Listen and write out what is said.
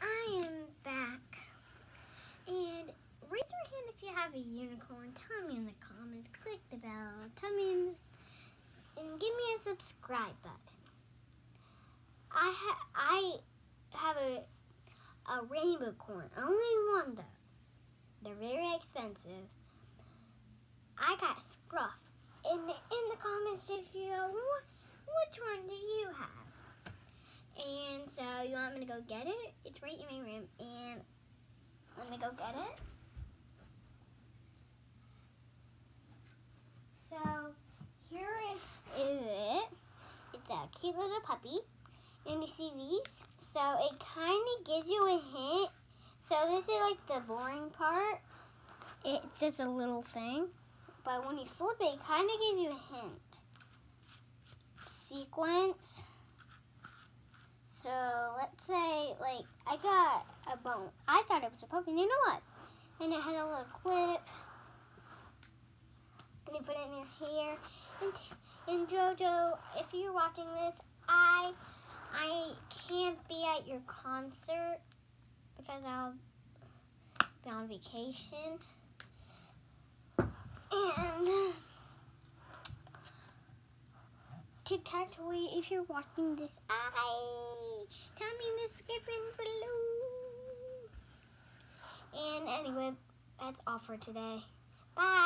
I am back. And raise your hand if you have a unicorn. Tell me in the comments. Click the bell. Tell me in this, and give me a subscribe button. I ha- I have a a rainbow corn. Only one though. They're very expensive. I got scruff. In the, in the comments if you which one do you have? And so you want me to go get it? It's right in my room. And let me go get it. So here is it. It's a cute little puppy. And you see these? So it kind of gives you a hint. So this is like the boring part. It's just a little thing. But when you flip it, it kind of gives you a hint. Sequence. Let's say, like, I got a bone. I thought it was a puppy, and it was. And it had a little clip. And you put it in your hair. And, and Jojo, if you're watching this, I I can't be at your concert because I'll be on vacation. And Tic Tac Toy, if you're watching this, I tell me in the below. And anyway, that's all for today. Bye.